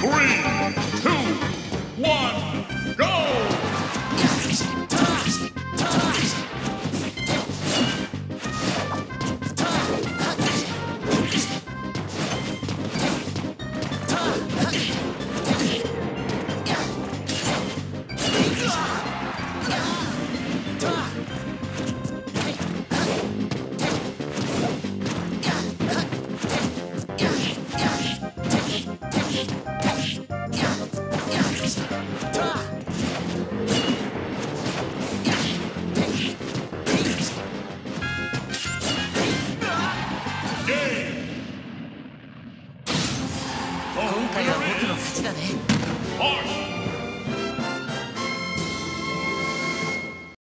Three, two, one, go! Game! 今回は僕の勝ちだね。